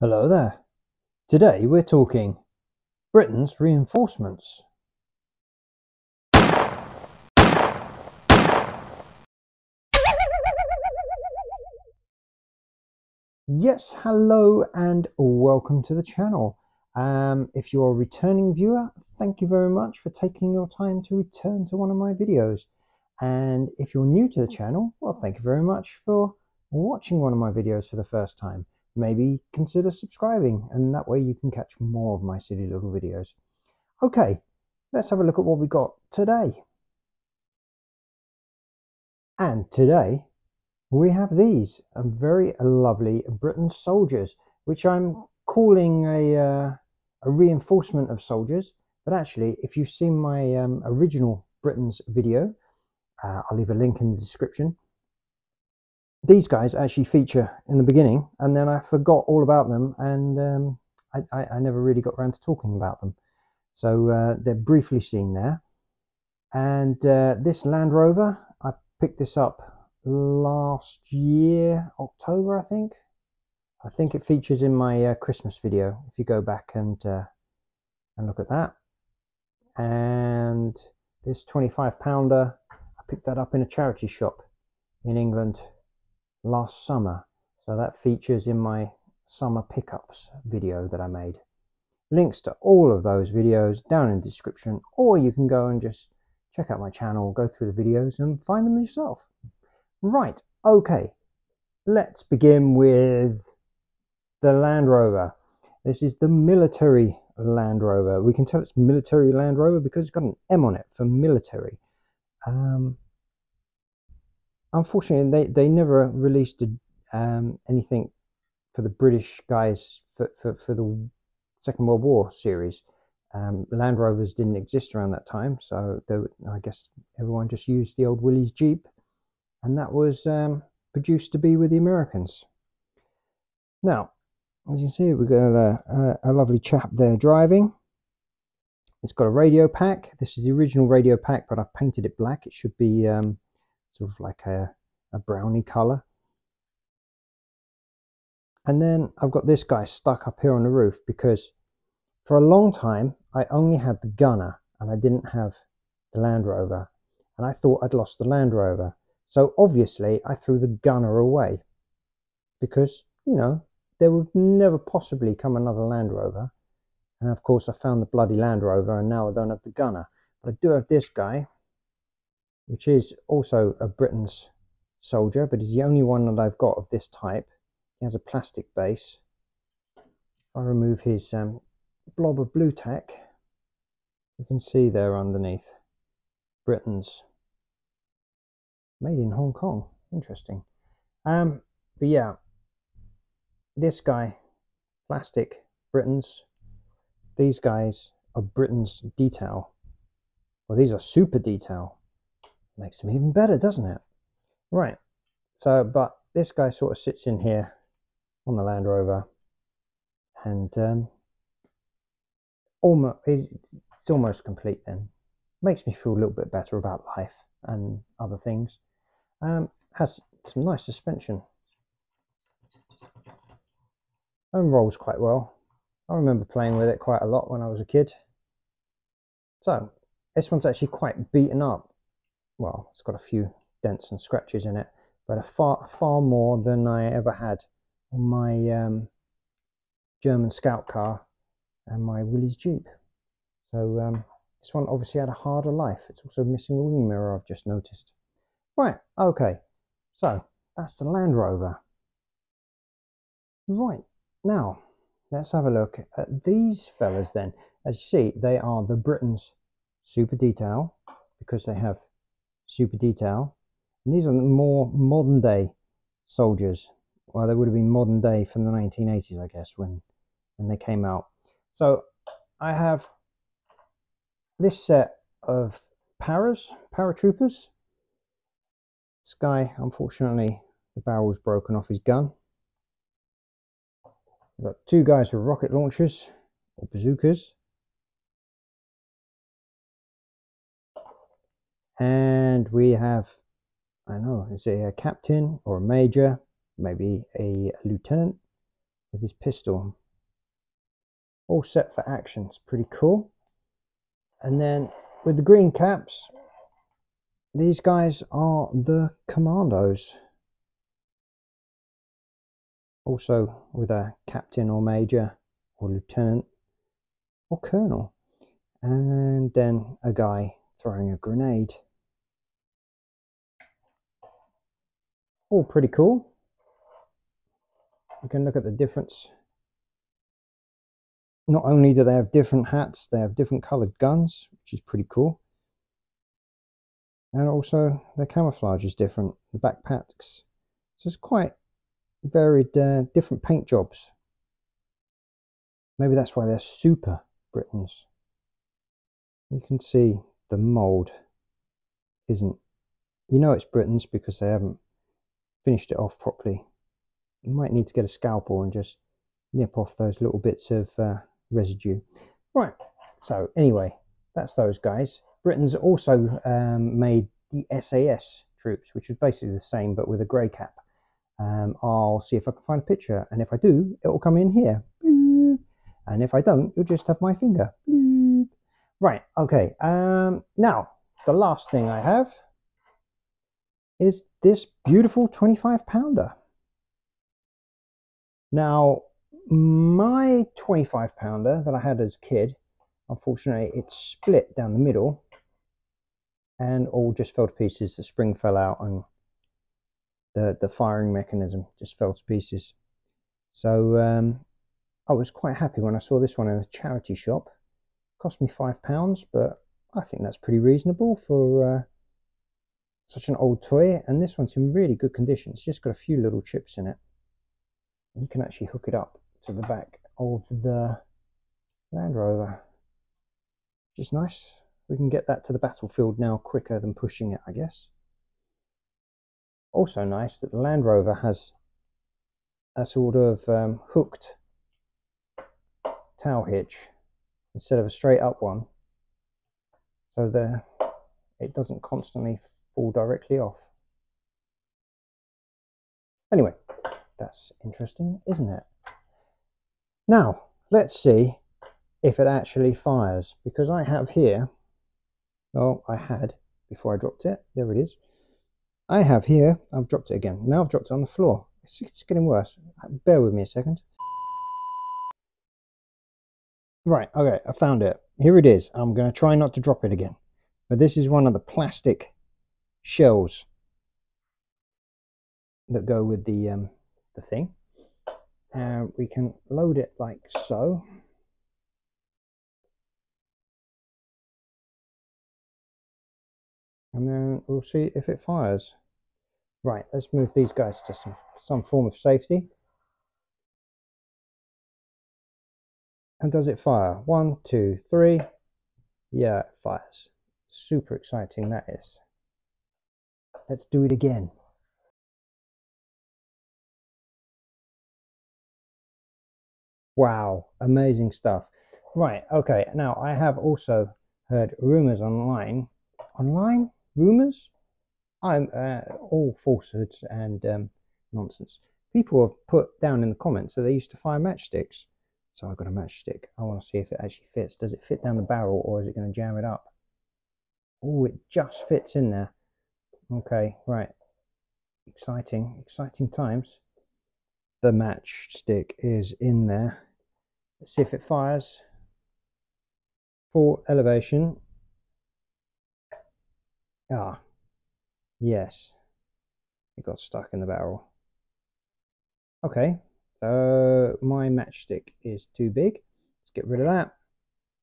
Hello there. Today we're talking Britain's reinforcements. Yes, hello and welcome to the channel. Um, if you're a returning viewer, thank you very much for taking your time to return to one of my videos. And if you're new to the channel, well, thank you very much for watching one of my videos for the first time maybe consider subscribing and that way you can catch more of my silly little videos. Okay, let's have a look at what we got today. And today we have these a very lovely Britain soldiers, which I'm calling a, uh, a reinforcement of soldiers. But actually, if you've seen my um, original Britain's video, uh, I'll leave a link in the description these guys actually feature in the beginning, and then I forgot all about them, and um, I, I, I, never really got around to talking about them. So uh, they're briefly seen there. And uh, this Land Rover, I picked this up last year, October, I think. I think it features in my uh, Christmas video. If you go back and uh, and look at that, and this 25 pounder, I picked that up in a charity shop in England last summer. So that features in my summer pickups video that I made. Links to all of those videos down in the description, or you can go and just check out my channel, go through the videos and find them yourself. Right, okay, let's begin with the Land Rover. This is the military Land Rover. We can tell it's military Land Rover because it's got an M on it for military. Um, unfortunately, they, they never released a, um, anything for the British guys for, for, for the Second World War series. Um, Land Rovers didn't exist around that time, so they, I guess everyone just used the old Willys Jeep, and that was um, produced to be with the Americans. Now, as you see, we've got a, a, a, lovely chap there driving. It's got a radio pack. This is the original radio pack, but I've painted it black. It should be um, sort of like a, a browny color. And then I've got this guy stuck up here on the roof because for a long time I only had the Gunner and I didn't have the Land Rover. And I thought I'd lost the Land Rover. So obviously I threw the Gunner away because, you know, there would never possibly come another Land Rover. And of course I found the bloody Land Rover and now I don't have the Gunner. But I do have this guy which is also a Britain's soldier, but is the only one that I've got of this type. He has a plastic base. If I remove his um, blob of Blu Tack, you can see there underneath, Britain's. Made in Hong Kong. Interesting. Um, but yeah, this guy, plastic, Britain's. These guys are Britain's detail. Well, these are super detail makes them even better, doesn't it? Right. So, but this guy sort of sits in here on the Land Rover and um, almost, it's almost complete then. Makes me feel a little bit better about life and other things. Um, has some nice suspension and rolls quite well. I remember playing with it quite a lot when I was a kid. So this one's actually quite beaten up well, it's got a few dents and scratches in it, but a far, far more than I ever had on my um, German scout car and my Willys Jeep. So um, this one obviously had a harder life. It's also missing a wing mirror, I've just noticed. Right, okay, so that's the Land Rover. Right, now let's have a look at these fellas then. As you see, they are the Britain's Super Detail because they have super detail. And these are more modern day soldiers. Well, they would have been modern day from the 1980s, I guess, when, when they came out. So I have this set of paras, paratroopers. This guy, unfortunately, the barrel's broken off his gun. We've got two guys with rocket launchers or bazookas. And we have I don't know is it a captain or a major maybe a lieutenant with his pistol. All set for action. It's pretty cool. And then with the green caps, these guys are the commandos. Also with a captain or major or lieutenant or colonel. And then a guy throwing a grenade. All pretty cool. You can look at the difference. Not only do they have different hats, they have different coloured guns, which is pretty cool. And also their camouflage is different, the backpacks. So it's quite varied, uh, different paint jobs. Maybe that's why they're super Britains. You can see the mould isn't, you know it's Britains because they haven't finished it off properly. You might need to get a scalpel and just nip off those little bits of uh, residue. Right, so anyway, that's those guys. Britain's also um, made the SAS troops, which is basically the same but with a grey cap. Um, I'll see if I can find a picture, and if I do, it will come in here. And if I don't, you'll just have my finger. Right, okay. Um, now, the last thing I have is this beautiful 25 pounder. Now, my 25 pounder that I had as a kid, unfortunately, it split down the middle and all just fell to pieces. The spring fell out and the, the firing mechanism just fell to pieces. So um, I was quite happy when I saw this one in a charity shop. It cost me five pounds, but I think that's pretty reasonable for uh, such an old toy. And this one's in really good condition. It's just got a few little chips in it. You can actually hook it up to the back of the Land Rover. Which is nice. We can get that to the battlefield now quicker than pushing it, I guess. Also nice that the Land Rover has a sort of um, hooked tail hitch instead of a straight up one so the it doesn't constantly fall directly off. Anyway that's interesting isn't it? Now let's see if it actually fires because I have here well I had before I dropped it there it is. I have here I've dropped it again. Now I've dropped it on the floor. It's, it's getting worse. Bear with me a second. Right, okay, I found it. Here it is. I'm going to try not to drop it again. But this is one of the plastic shells that go with the um, the thing. And we can load it like so. And then we'll see if it fires. Right, let's move these guys to some, some form of safety. And does it fire? One, two, three. Yeah, it fires. Super exciting that is. Let's do it again. Wow, amazing stuff. Right, okay, now I have also heard rumors online. Online? Rumors? I'm uh, all falsehoods and um, nonsense. People have put down in the comments that they used to fire matchsticks. So I've got a matchstick. I want to see if it actually fits. Does it fit down the barrel or is it going to jam it up? Oh, it just fits in there. Okay, right. Exciting, exciting times. The matchstick is in there. Let's see if it fires. Full elevation. Ah, yes. It got stuck in the barrel. Okay, so my matchstick is too big. Let's get rid of that.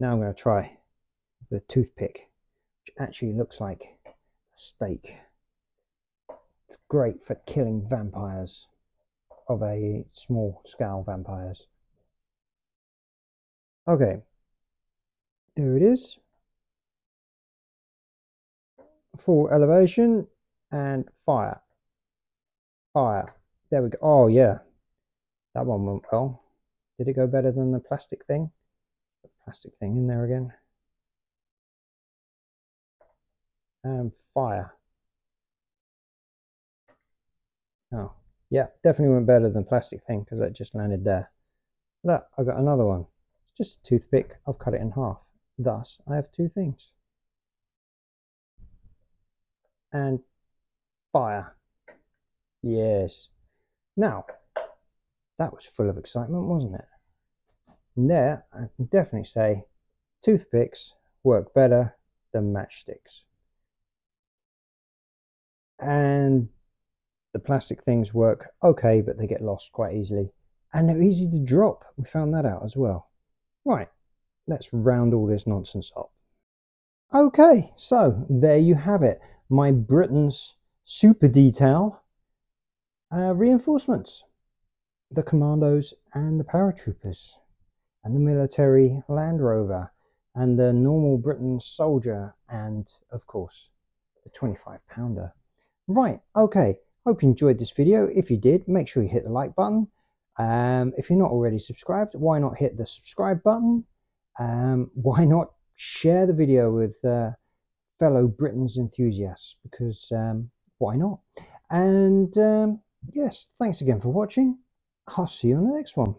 Now I'm going to try the toothpick, which actually looks like a stake. It's great for killing vampires of a small scale vampires. Okay, there it is. Full elevation and fire. Fire. There we go. Oh yeah, that one went well. Did it go better than the plastic thing? The plastic thing in there again. And fire. Oh, Yeah, definitely went better than plastic thing because that just landed there. Look, I got another one. It's just a toothpick. I've cut it in half. Thus, I have two things. And fire. Yes. Now, that was full of excitement, wasn't it? And there, I can definitely say toothpicks work better than matchsticks. And the plastic things work okay, but they get lost quite easily. And they're easy to drop. We found that out as well. Right, let's round all this nonsense up. Okay, so there you have it. My Britain's super detail uh, reinforcements. The commandos and the paratroopers and the military Land Rover and the normal Britain soldier and of course the 25 pounder. Right, okay, hope you enjoyed this video. If you did, make sure you hit the like button. Um, if you're not already subscribed, why not hit the subscribe button? Um, why not share the video with uh, fellow Britain's enthusiasts? Because um, why not? And um, yes, thanks again for watching. I'll see you on the next one.